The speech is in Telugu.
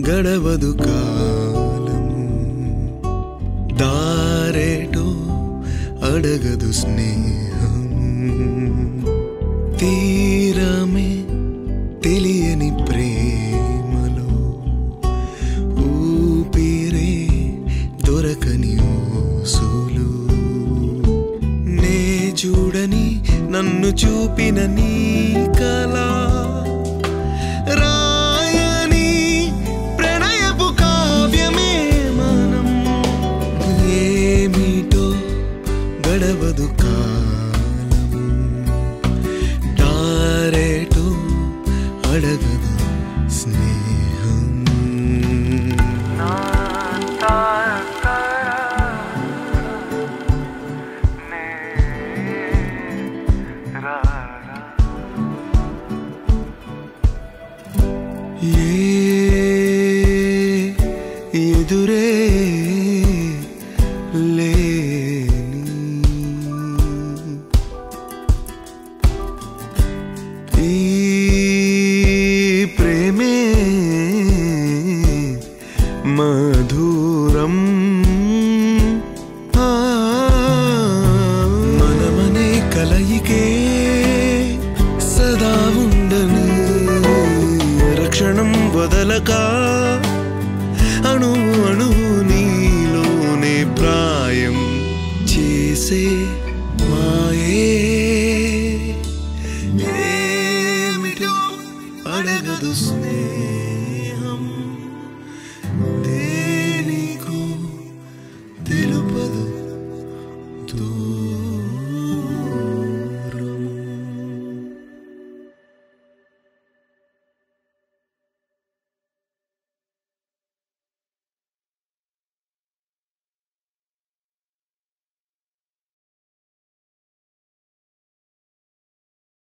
గడవదు కాలం. దారేటో అడగదు స్నేహం. తీరమే తెలియని ప్రేమలో ఊపిరే దొరకని ఊసులు. నే చూడని నన్ను చూపిన నీ కళ గడవదు కాలం దారేటో అడగదు స్నేహం ఏ ఎదురే మధురం మనమనే కలయికే సదా ఉండను రక్షణం వదలక అణు అణు నీలోనే ప్రాయం చేసే మాయే. అడగదు స్నేహ